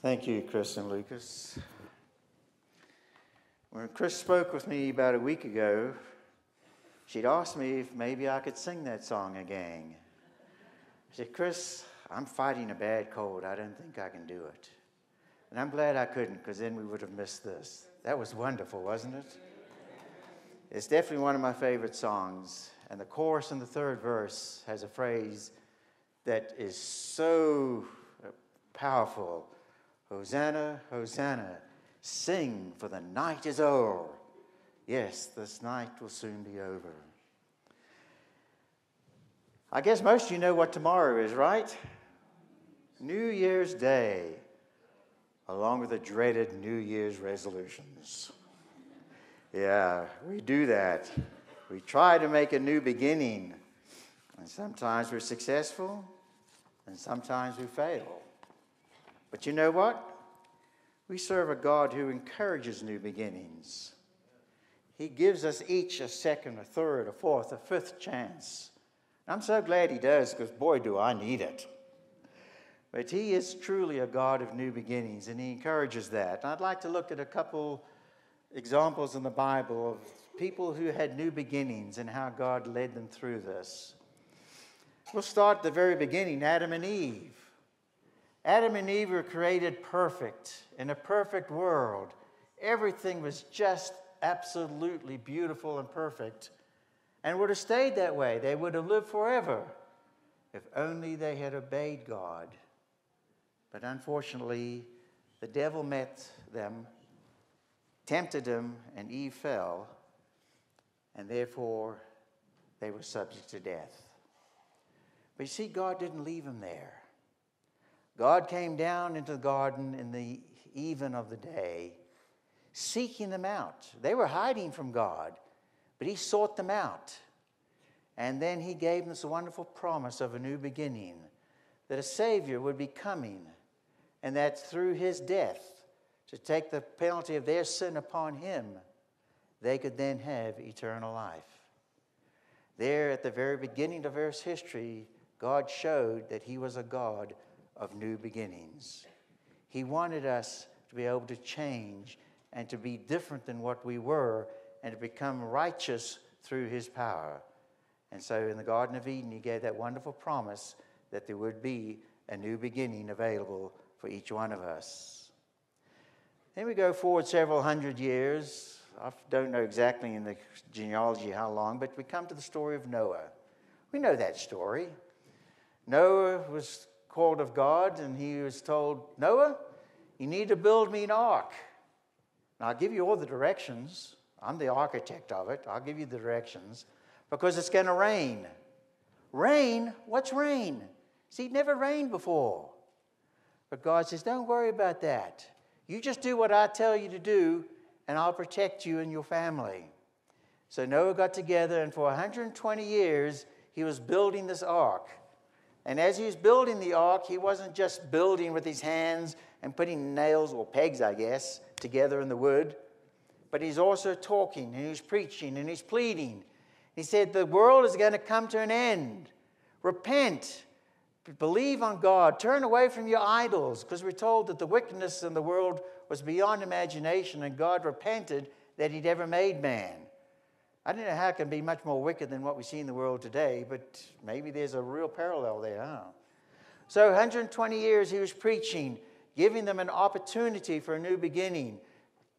Thank you, Chris and Lucas. When Chris spoke with me about a week ago, she'd asked me if maybe I could sing that song again. I said, Chris, I'm fighting a bad cold. I don't think I can do it. And I'm glad I couldn't because then we would have missed this. That was wonderful, wasn't it? It's definitely one of my favorite songs. And the chorus in the third verse has a phrase that is so powerful Hosanna, Hosanna, sing, for the night is o'er. Yes, this night will soon be over. I guess most of you know what tomorrow is, right? New Year's Day, along with the dreaded New Year's resolutions. Yeah, we do that. We try to make a new beginning, and sometimes we're successful, and sometimes we fail. But you know what? We serve a God who encourages new beginnings. He gives us each a second, a third, a fourth, a fifth chance. I'm so glad He does because, boy, do I need it. But He is truly a God of new beginnings, and He encourages that. And I'd like to look at a couple examples in the Bible of people who had new beginnings and how God led them through this. We'll start at the very beginning Adam and Eve. Adam and Eve were created perfect in a perfect world. Everything was just absolutely beautiful and perfect and would have stayed that way. They would have lived forever if only they had obeyed God. But unfortunately, the devil met them, tempted them, and Eve fell, and therefore they were subject to death. But you see, God didn't leave them there. God came down into the garden in the even of the day, seeking them out. They were hiding from God, but He sought them out. And then He gave them this wonderful promise of a new beginning that a Savior would be coming, and that through His death, to take the penalty of their sin upon Him, they could then have eternal life. There, at the very beginning of Earth's history, God showed that He was a God of new beginnings. He wanted us to be able to change and to be different than what we were and to become righteous through His power. And so in the Garden of Eden, He gave that wonderful promise that there would be a new beginning available for each one of us. Then we go forward several hundred years. I don't know exactly in the genealogy how long, but we come to the story of Noah. We know that story. Noah was called of God, and he was told, Noah, you need to build me an ark. Now, I'll give you all the directions. I'm the architect of it. I'll give you the directions because it's going to rain. Rain? What's rain? See, it never rained before. But God says, Don't worry about that. You just do what I tell you to do, and I'll protect you and your family. So Noah got together, and for 120 years, he was building this ark. And as he was building the ark, he wasn't just building with his hands and putting nails or pegs, I guess, together in the wood, but he's also talking and he's preaching and he's pleading. He said, The world is going to come to an end. Repent. Believe on God. Turn away from your idols, because we're told that the wickedness in the world was beyond imagination, and God repented that He'd ever made man. I don't know how it can be much more wicked than what we see in the world today, but maybe there's a real parallel there, huh? So, 120 years he was preaching, giving them an opportunity for a new beginning.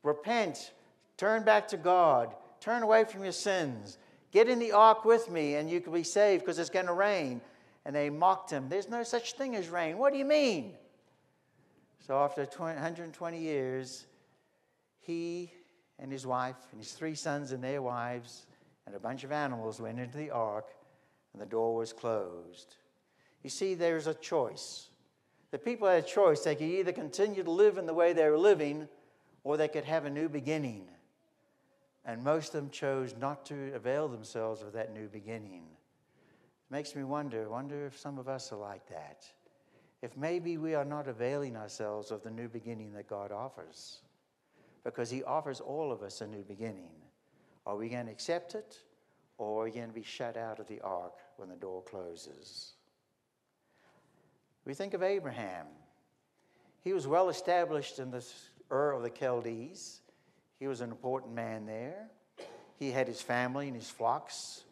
Repent, turn back to God, turn away from your sins, get in the ark with me, and you can be saved because it's going to rain. And they mocked him. There's no such thing as rain. What do you mean? So, after 120 years, he and his wife and his three sons and their wives and a bunch of animals went into the ark, and the door was closed. You see, there's a choice. The people had a choice. They could either continue to live in the way they were living, or they could have a new beginning. And most of them chose not to avail themselves of that new beginning. It makes me wonder, wonder if some of us are like that. If maybe we are not availing ourselves of the new beginning that God offers because He offers all of us a new beginning. Are we going to accept it, or are we going to be shut out of the ark when the door closes? We think of Abraham. He was well established in the Ur of the Chaldees. He was an important man there. He had his family and his flocks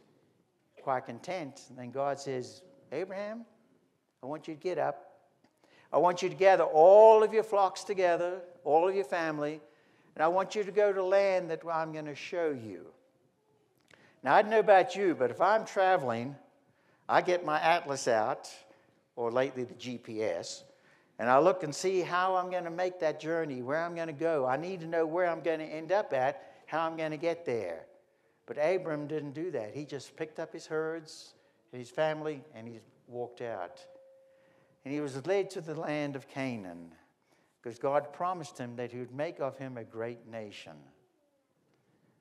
quite content. And then God says, Abraham, I want you to get up. I want you to gather all of your flocks together, all of your family, and I want you to go to land that I'm going to show you. Now, I don't know about you, but if I'm traveling, I get my atlas out, or lately the GPS, and I look and see how I'm going to make that journey, where I'm going to go. I need to know where I'm going to end up at, how I'm going to get there. But Abram didn't do that. He just picked up his herds, his family, and he walked out. And he was led to the land of Canaan because God promised him that he would make of him a great nation.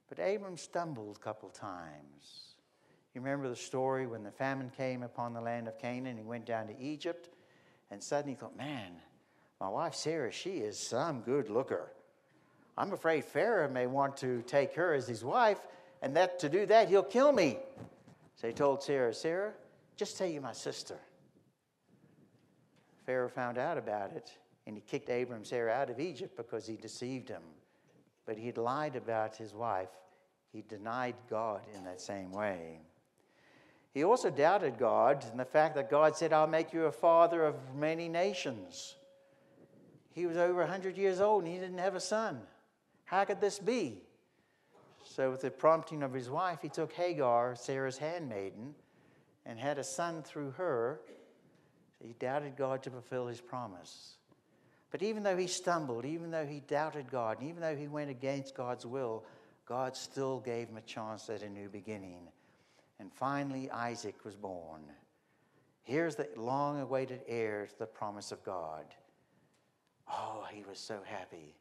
But Abram stumbled a couple times. You remember the story when the famine came upon the land of Canaan? And he went down to Egypt and suddenly he thought, man, my wife Sarah, she is some good looker. I'm afraid Pharaoh may want to take her as his wife, and that to do that, he'll kill me. So he told Sarah, Sarah, just tell you my sister. Pharaoh found out about it, and he kicked Abram Sarah out of Egypt because he deceived him. But he'd lied about his wife. He denied God in that same way. He also doubted God and the fact that God said, I'll make you a father of many nations. He was over 100 years old and he didn't have a son. How could this be? So, with the prompting of his wife, he took Hagar, Sarah's handmaiden, and had a son through her. He doubted God to fulfill his promise. But even though he stumbled, even though he doubted God, and even though he went against God's will, God still gave him a chance at a new beginning. And finally, Isaac was born. Here's the long awaited heir to the promise of God. Oh, he was so happy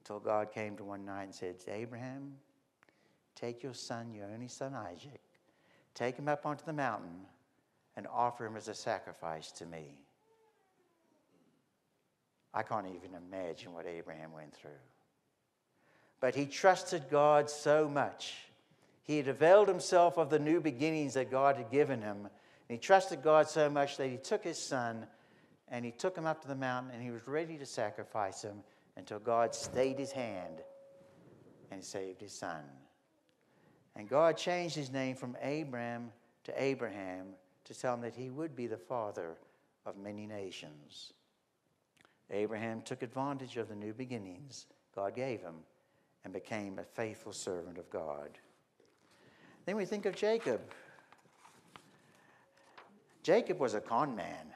until God came to one night and said, Abraham, take your son, your only son Isaac, take him up onto the mountain and offer him as a sacrifice to me. I can't even imagine what Abraham went through. But he trusted God so much. He had availed himself of the new beginnings that God had given him. And he trusted God so much that he took his son and he took him up to the mountain and he was ready to sacrifice him until God stayed his hand and saved his son. And God changed his name from Abram to Abraham to tell him that he would be the father of many nations. Abraham took advantage of the new beginnings God gave him and became a faithful servant of God. Then we think of Jacob. Jacob was a con man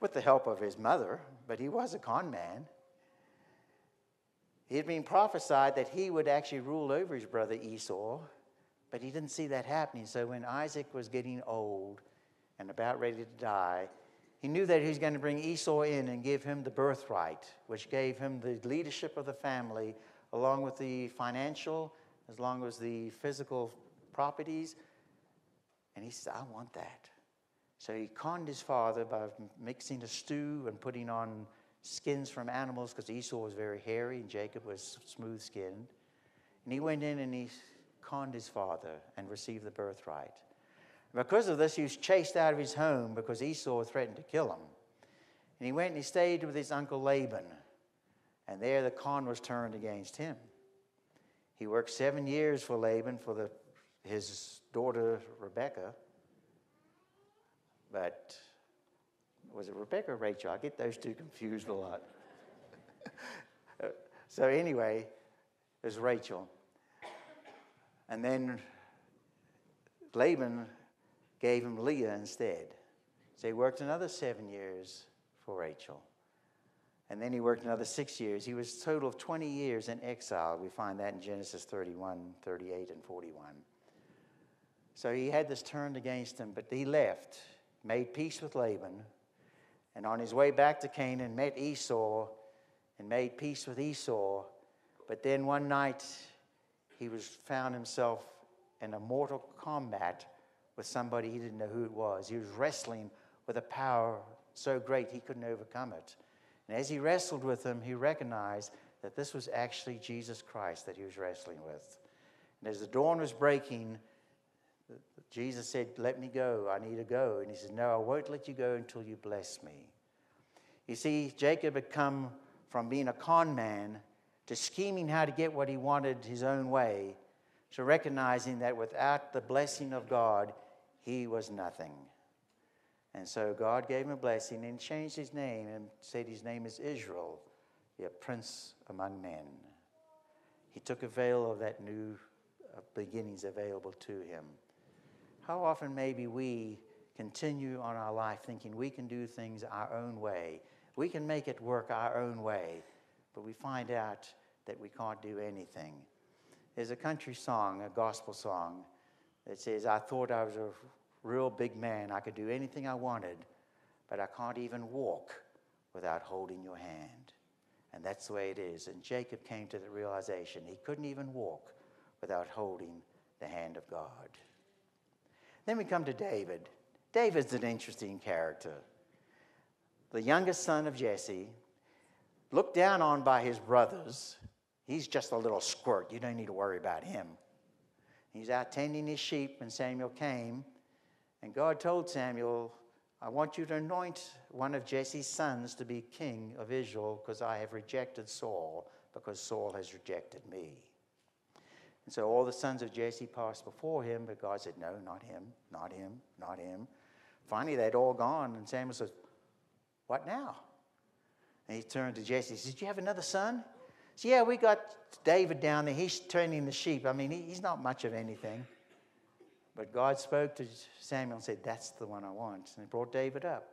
with the help of his mother, but he was a con man. He had been prophesied that he would actually rule over his brother Esau, but he didn't see that happening. So when Isaac was getting old and about ready to die, he knew that he was going to bring Esau in and give him the birthright, which gave him the leadership of the family, along with the financial, as long as the physical properties. And he said, I want that. So he conned his father by mixing a stew and putting on skins from animals because Esau was very hairy and Jacob was smooth skinned. And he went in and he conned his father and received the birthright. Because of this, he was chased out of his home because Esau threatened to kill him. And he went and he stayed with his uncle Laban. And there the con was turned against him. He worked seven years for Laban for the, his daughter Rebecca. But was it Rebecca or Rachel? I get those two confused a lot. so, anyway, it was Rachel. And then Laban gave him Leah instead. So he worked another seven years for Rachel. And then he worked another six years. He was a total of 20 years in exile. We find that in Genesis 31, 38, and 41. So he had this turned against him, but he left, made peace with Laban, and on his way back to Canaan, met Esau and made peace with Esau. But then one night, he was found himself in a mortal combat with somebody he didn't know who it was. He was wrestling with a power so great he couldn't overcome it. And as he wrestled with him, he recognized that this was actually Jesus Christ that he was wrestling with. And as the dawn was breaking, Jesus said, Let me go. I need to go. And he said, No, I won't let you go until you bless me. You see, Jacob had come from being a con man to scheming how to get what he wanted his own way, to recognizing that without the blessing of God, he was nothing. And so God gave him a blessing and changed his name and said his name is Israel, a prince among men. He took avail of that new uh, beginnings available to him. How often maybe we continue on our life thinking we can do things our own way, we can make it work our own way, but we find out that we can't do anything. There's a country song, a gospel song, that says, I thought I was a real big man. I could do anything I wanted, but I can't even walk without holding your hand. And that's the way it is. And Jacob came to the realization he couldn't even walk without holding the hand of God. Then we come to David. David's an interesting character. The youngest son of Jesse, looked down on by his brothers. He's just a little squirt. You don't need to worry about him. He's out tending his sheep when Samuel came. And God told Samuel, I want you to anoint one of Jesse's sons to be king of Israel because I have rejected Saul, because Saul has rejected me. And so all the sons of Jesse passed before him, but God said, No, not him, not him, not him. Finally, they'd all gone, and Samuel said, What now? And he turned to Jesse. He said, Did you have another son? He said, Yeah, we got David down there. He's tending the sheep. I mean, he's not much of anything. But God spoke to Samuel and said, That's the one I want. And he brought David up.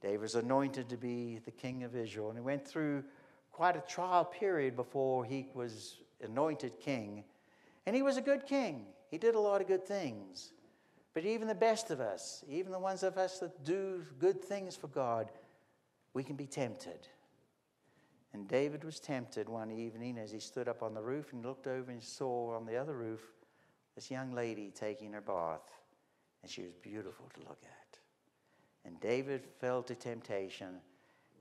David was anointed to be the king of Israel. And he went through quite a trial period before he was anointed king. And he was a good king. He did a lot of good things. But even the best of us, even the ones of us that do good things for God, we can be tempted. And David was tempted one evening as he stood up on the roof and looked over and saw on the other roof this young lady taking her bath, and she was beautiful to look at. And David fell to temptation,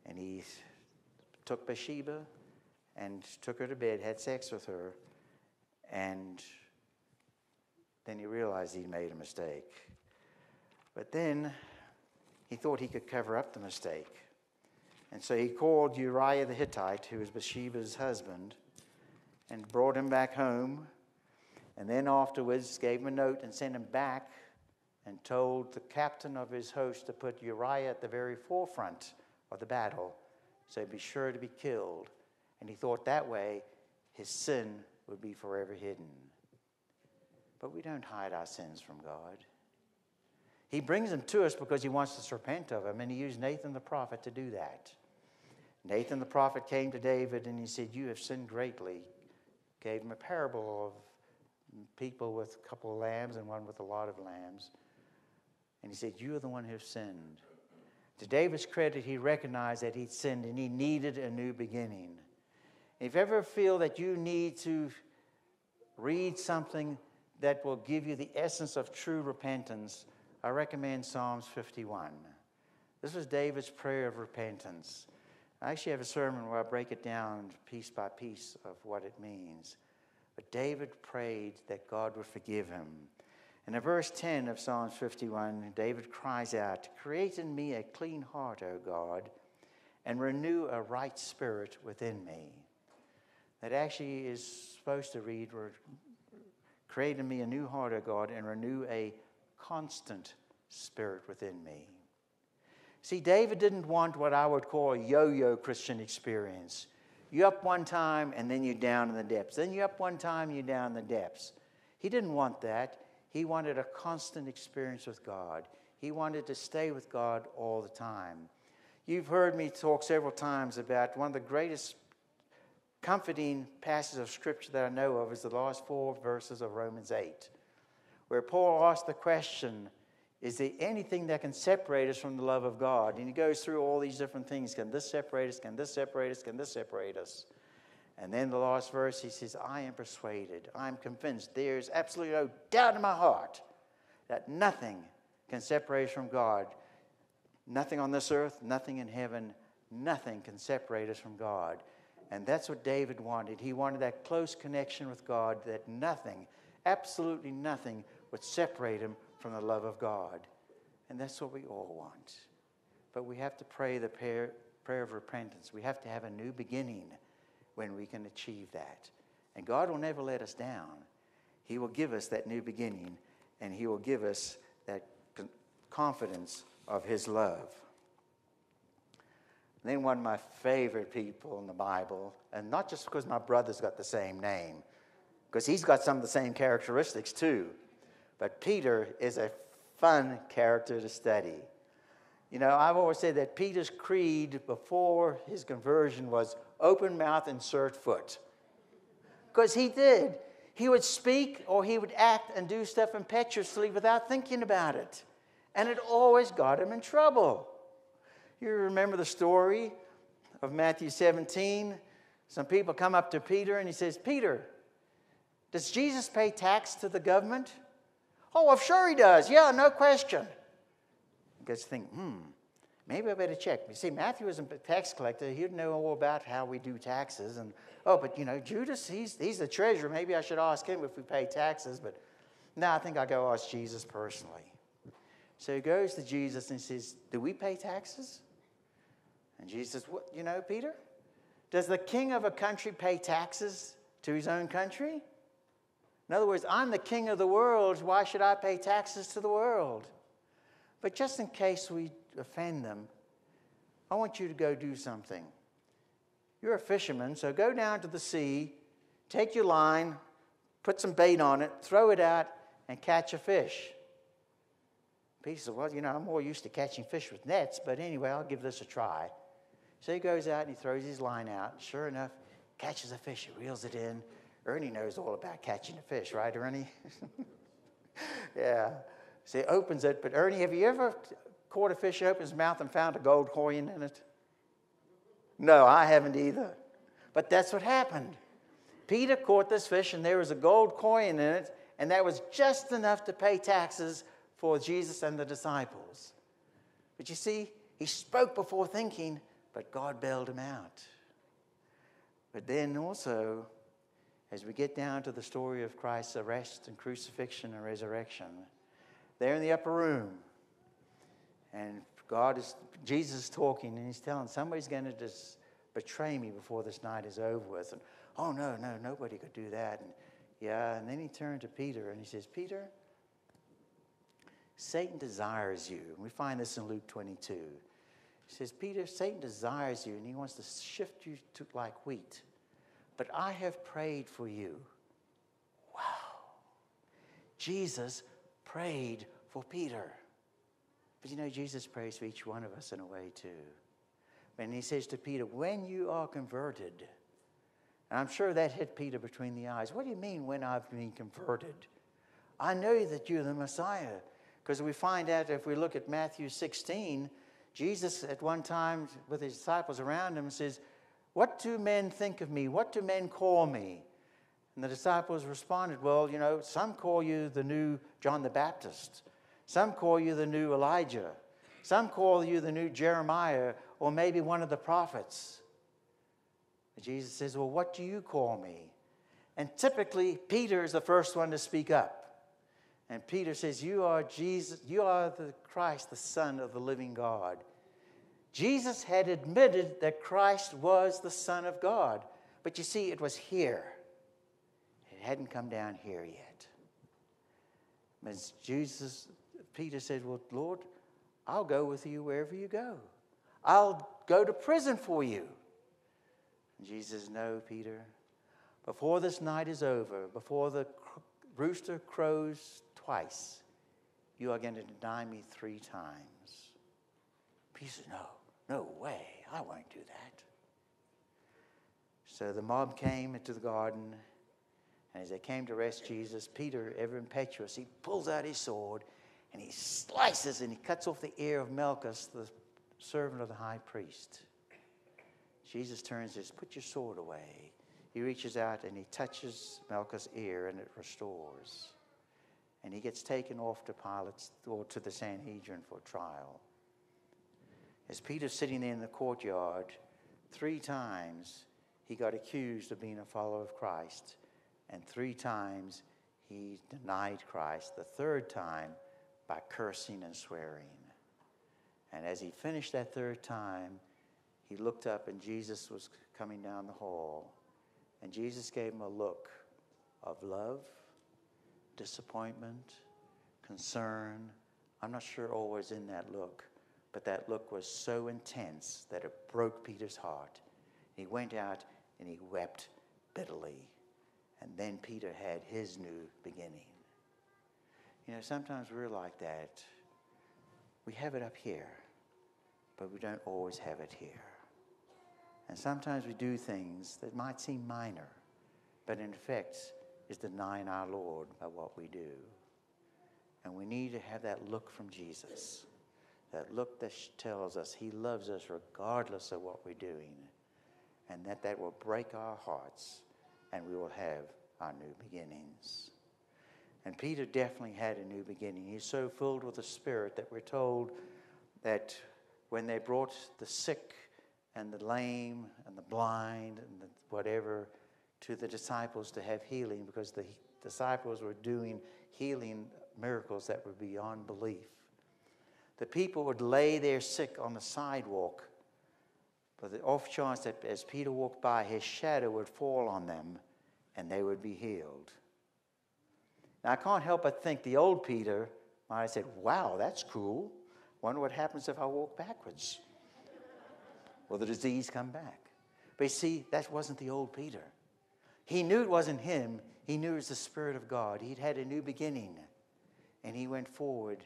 and he took Bathsheba and took her to bed, had sex with her, and then he realized he'd made a mistake. But then he thought he could cover up the mistake. And so he called Uriah the Hittite, who was Bathsheba's husband, and brought him back home and then afterwards gave him a note and sent him back and told the captain of his host to put Uriah at the very forefront of the battle so he'd be sure to be killed. And he thought that way his sin would be forever hidden. But we don't hide our sins from God. He brings them to us because he wants us to repent of them, and he used Nathan the prophet to do that. Nathan the prophet came to David and he said, You have sinned greatly. Gave him a parable of people with a couple of lambs and one with a lot of lambs. And he said, You are the one who sinned. To David's credit, he recognized that he'd sinned and he needed a new beginning. If you ever feel that you need to read something that will give you the essence of true repentance, I recommend Psalms 51. This was David's prayer of repentance. I actually have a sermon where I break it down piece by piece of what it means. But David prayed that God would forgive him. And in verse 10 of Psalms 51, David cries out, Create in me a clean heart, O God, and renew a right spirit within me. That actually is supposed to read, Create in me a new heart, O God, and renew a constant spirit within me. See, David didn't want what I would call a yo yo Christian experience. You up one time and then you're down in the depths. Then you up one time, you're down in the depths. He didn't want that. He wanted a constant experience with God. He wanted to stay with God all the time. You've heard me talk several times about one of the greatest comforting passages of Scripture that I know of is the last four verses of Romans 8, where Paul asked the question is there anything that can separate us from the love of God? And he goes through all these different things. Can this separate us? Can this separate us? Can this separate us? And then the last verse, he says, I am persuaded, I'm convinced, there's absolutely no doubt in my heart that nothing can separate us from God. Nothing on this earth, nothing in heaven, nothing can separate us from God. And that's what David wanted. He wanted that close connection with God that nothing, absolutely nothing, would separate him from the love of God. And that's what we all want. But we have to pray the prayer, prayer of repentance. We have to have a new beginning when we can achieve that. And God will never let us down. He will give us that new beginning, and He will give us that confidence of His love. And then one of my favorite people in the Bible, and not just because my brother's got the same name, because he's got some of the same characteristics too, but Peter is a fun character to study. You know, I've always said that Peter's creed before his conversion was open mouth, insert foot. Because he did. He would speak or he would act and do stuff impetuously without thinking about it. And it always got him in trouble. You remember the story of Matthew 17? Some people come up to Peter and he says, Peter, does Jesus pay tax to the government? Oh, well, sure he does. Yeah, no question. You guys think, hmm, maybe I better check. You see, Matthew is a tax collector. He'd know all about how we do taxes. And, oh, but you know, Judas, he's, he's the treasurer. Maybe I should ask him if we pay taxes. But no, I think I'll go ask Jesus personally. So he goes to Jesus and says, Do we pay taxes? And Jesus What, you know, Peter? Does the king of a country pay taxes to his own country? In other words, I'm the king of the world. Why should I pay taxes to the world? But just in case we offend them, I want you to go do something. You're a fisherman, so go down to the sea, take your line, put some bait on it, throw it out, and catch a fish. Peter said, Well, you know, I'm more used to catching fish with nets, but anyway, I'll give this a try. So he goes out and he throws his line out. Sure enough, catches a fish. He reels it in. Ernie knows all about catching a fish, right, Ernie? yeah. So he opens it. But Ernie, have you ever caught a fish, opened his mouth, and found a gold coin in it? No, I haven't either. But that's what happened. Peter caught this fish, and there was a gold coin in it, and that was just enough to pay taxes for Jesus and the disciples. But you see, he spoke before thinking, but God bailed him out. But then also, as we get down to the story of Christ's arrest and crucifixion and resurrection, they're in the upper room. And God is, Jesus is talking and he's telling somebody's going to just betray me before this night is over with. And oh, no, no, nobody could do that. And yeah, and then he turned to Peter and he says, Peter, Satan desires you. And we find this in Luke 22. He says, Peter, Satan desires you and he wants to shift you to like wheat. But I have prayed for you. Wow. Jesus prayed for Peter. But you know, Jesus prays for each one of us in a way too. And he says to Peter, When you are converted, and I'm sure that hit Peter between the eyes. What do you mean when I've been converted? I know that you're the Messiah. Because we find out if we look at Matthew 16, Jesus at one time with his disciples around him says, What do men think of me? What do men call me? And the disciples responded, Well, you know, some call you the new John the Baptist, some call you the new Elijah, some call you the new Jeremiah, or maybe one of the prophets. And Jesus says, Well, what do you call me? And typically, Peter is the first one to speak up. And Peter says, You are Jesus, you are the Christ, the Son of the living God. Jesus had admitted that Christ was the Son of God. But you see, it was here it hadn't come down here yet. As Jesus, Peter said, Well, Lord, I'll go with you wherever you go. I'll go to prison for you. And Jesus, No, Peter. Before this night is over, before the rooster crows twice, you are going to deny me three times. Peter said, No, no way. I won't do that. So the mob came into the garden and as they came to arrest Jesus, Peter, ever impetuous, he pulls out his sword and he slices and he cuts off the ear of Malchus, the servant of the high priest. Jesus turns and says, Put your sword away. He reaches out and he touches Malchus' ear and it restores. And he gets taken off to Pilate or to the Sanhedrin for trial. As Peter's sitting there in the courtyard, three times he got accused of being a follower of Christ. And three times he denied Christ. The third time by cursing and swearing. And as he finished that third time, he looked up and Jesus was coming down the hall. And Jesus gave him a look of love, disappointment, concern. I'm not sure always in that look, but that look was so intense that it broke Peter's heart. He went out and he wept bitterly. And then Peter had his new beginning. You know, sometimes we're like that. We have it up here, but we don't always have it here. And sometimes we do things that might seem minor, but in effect is denying our Lord by what we do. And we need to have that look from Jesus. That look that tells us he loves us regardless of what we're doing. And that that will break our hearts and we will have our new beginnings. And Peter definitely had a new beginning. He's so filled with the Spirit that we're told that when they brought the sick and the lame and the blind and the whatever to the disciples to have healing, because the disciples were doing healing miracles that were beyond belief. The people would lay their sick on the sidewalk, but the off chance that as Peter walked by, his shadow would fall on them and they would be healed. Now, I can't help but think the old Peter might have said, Wow, that's cool. Wonder what happens if I walk backwards. Will the disease come back? But you see, that wasn't the old Peter. He knew it wasn't him, he knew it was the Spirit of God. He'd had a new beginning. And he went forward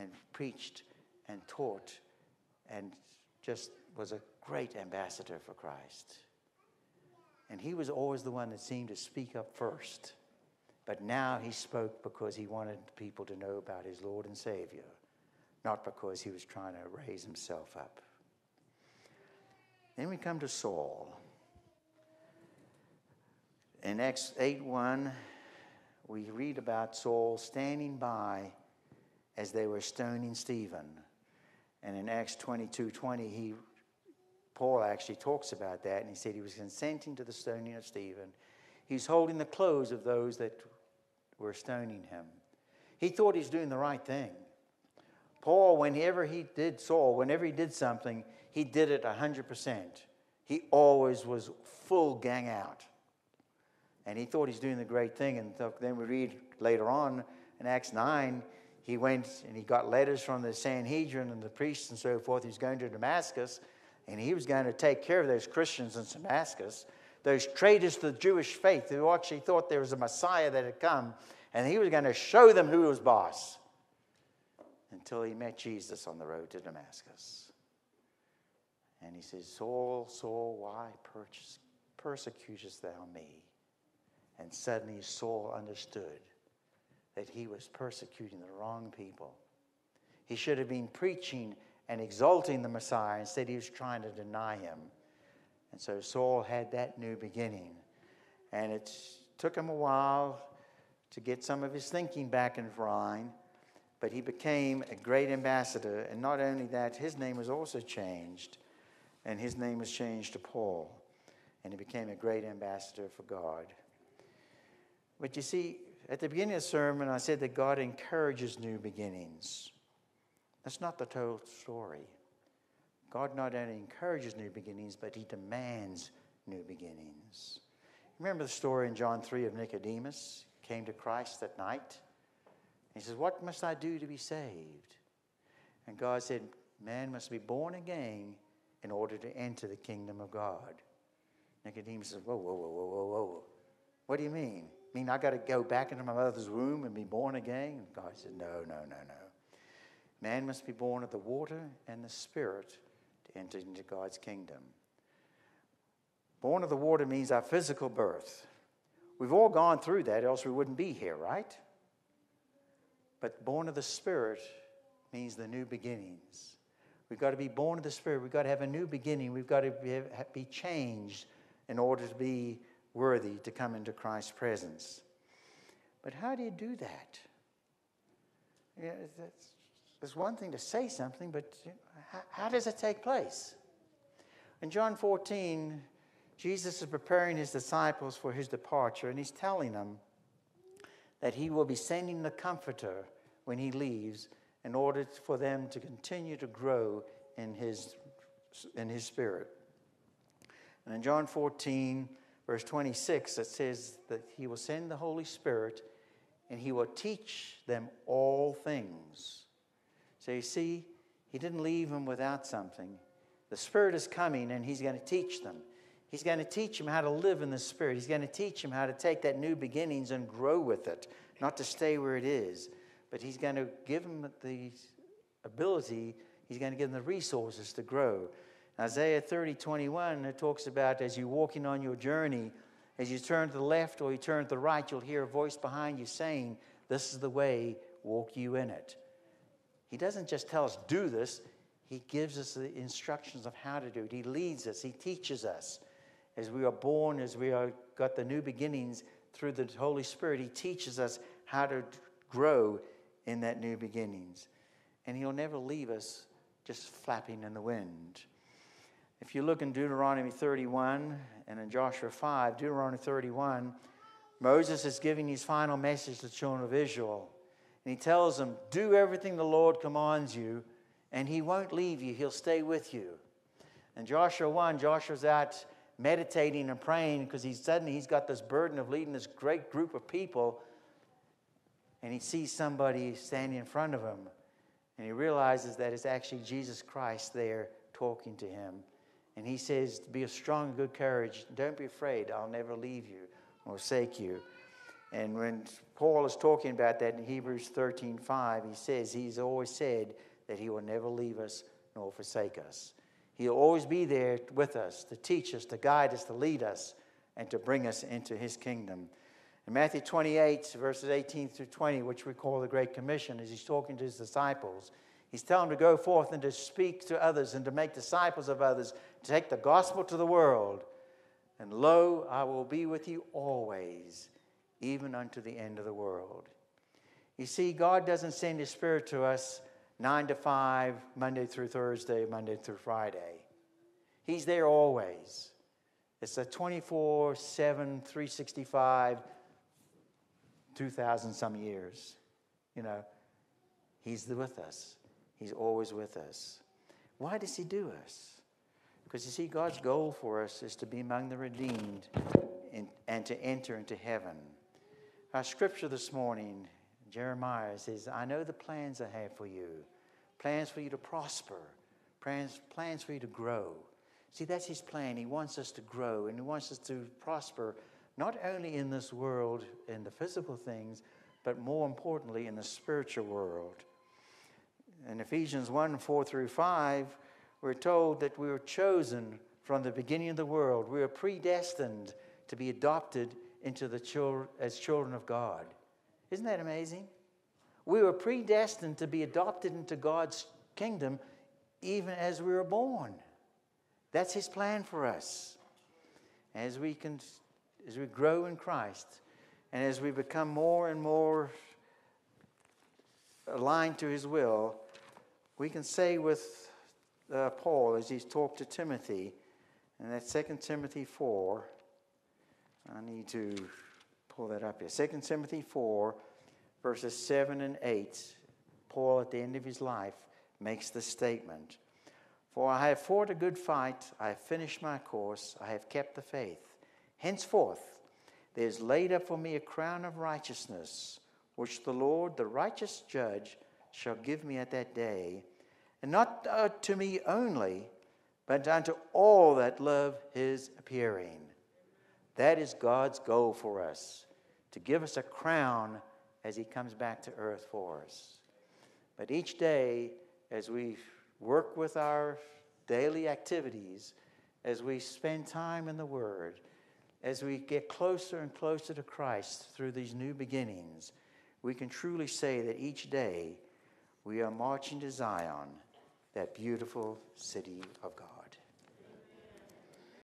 and preached and taught and just was a great ambassador for Christ. And he was always the one that seemed to speak up first. But now he spoke because he wanted people to know about his Lord and Savior, not because he was trying to raise himself up. Then we come to Saul. In Acts 8 1, we read about Saul standing by as they were stoning Stephen. And in Acts 22 20, he, Paul actually talks about that, and he said he was consenting to the stoning of Stephen. He's holding the clothes of those that were stoning him. He thought he's doing the right thing. Paul, whenever he did Saul, whenever he did something, he did it 100%. He always was full gang out. And he thought he's doing the great thing. And then we read later on in Acts 9, he went and he got letters from the Sanhedrin and the priests and so forth. He's going to Damascus, and he was going to take care of those Christians in Damascus those traitors to the Jewish faith who actually thought there was a Messiah that had come, and he was going to show them who was boss until he met Jesus on the road to Damascus. And he says, Saul, Saul, why persecutest thou me? And suddenly Saul understood that he was persecuting the wrong people. He should have been preaching and exalting the Messiah. Instead, he was trying to deny him and so Saul had that new beginning. And it took him a while to get some of his thinking back in line, but he became a great ambassador. And not only that, his name was also changed, and his name was changed to Paul. And he became a great ambassador for God. But you see, at the beginning of the sermon, I said that God encourages new beginnings. That's not the total story. God not only encourages new beginnings, but he demands new beginnings. Remember the story in John 3 of Nicodemus? Came to Christ that night. He says, What must I do to be saved? And God said, Man must be born again in order to enter the kingdom of God. Nicodemus says, Whoa, whoa, whoa, whoa, whoa, whoa. What do you mean? I mean, I got to go back into my mother's womb and be born again? And God said, No, no, no, no. Man must be born of the water and the spirit to enter into God's kingdom. Born of the water means our physical birth. We've all gone through that, else we wouldn't be here, right? But born of the Spirit means the new beginnings. We've got to be born of the Spirit. We've got to have a new beginning. We've got to be, be changed in order to be worthy to come into Christ's presence. But how do you do that? It's one thing to say something, but how, how does it take place? In John 14, Jesus is preparing his disciples for his departure, and he's telling them that he will be sending the Comforter when he leaves in order for them to continue to grow in his, in his spirit. And in John 14, verse 26, it says that he will send the Holy Spirit and he will teach them all things. So you see, he didn't leave them without something. The Spirit is coming and he's going to teach them. He's going to teach them how to live in the Spirit. He's going to teach them how to take that new beginnings and grow with it, not to stay where it is. But He's going to give them the ability, He's going to give them the resources to grow. Isaiah 30, 21, it talks about as you're walking on your journey, as you turn to the left or you turn to the right, you'll hear a voice behind you saying, This is the way, walk you in it. He doesn't just tell us, do this, He gives us the instructions of how to do it. He leads us, He teaches us as we are born, as we are got the new beginnings through the Holy Spirit, He teaches us how to grow in that new beginnings. And He'll never leave us just flapping in the wind. If you look in Deuteronomy 31 and in Joshua 5, Deuteronomy 31, Moses is giving his final message to the children of Israel. And he tells them, Do everything the Lord commands you, and he won't leave you, he'll stay with you. And Joshua 1, Joshua's out meditating and praying because he's suddenly he's got this burden of leading this great group of people and he sees somebody standing in front of him and he realizes that it's actually Jesus Christ there talking to him and he says be a strong good courage. Don't be afraid. I'll never leave you or forsake you. And when Paul is talking about that in Hebrews 13:5 he says he's always said that he will never leave us nor forsake us. He'll always be there with us to teach us, to guide us, to lead us, and to bring us into His kingdom. In Matthew 28, verses 18 through 20, which we call the Great Commission, as He's talking to His disciples, He's telling them to go forth and to speak to others and to make disciples of others, take the gospel to the world. And lo, I will be with you always, even unto the end of the world. You see, God doesn't send His Spirit to us 9 to 5, Monday through Thursday, Monday through Friday. He's there always. It's a 24 7, 365, 2,000 some years. You know, He's with us. He's always with us. Why does He do us? Because you see, God's goal for us is to be among the redeemed and, and to enter into heaven. Our scripture this morning Jeremiah says, I know the plans I have for you plans for you to prosper, plans, plans for you to grow. See, that's his plan. He wants us to grow and he wants us to prosper, not only in this world, in the physical things, but more importantly, in the spiritual world. In Ephesians 1 4 through 5, we're told that we were chosen from the beginning of the world. We were predestined to be adopted into the children, as children of God. Isn't that amazing? We were predestined to be adopted into God's kingdom even as we were born. That's His plan for us. As we, can, as we grow in Christ and as we become more and more aligned to His will, we can say with uh, Paul as he's talked to Timothy, and that's 2 Timothy 4. I need to pull that up here. 2 Timothy 4, verses 7 and 8. Paul, at the end of his life, makes the statement For I have fought a good fight, I have finished my course, I have kept the faith. Henceforth, there is laid up for me a crown of righteousness, which the Lord, the righteous judge, shall give me at that day, and not uh, to me only, but unto all that love his appearing. That is God's goal for us, to give us a crown as he comes back to earth for us. But each day, as we work with our daily activities, as we spend time in the Word, as we get closer and closer to Christ through these new beginnings, we can truly say that each day we are marching to Zion, that beautiful city of God.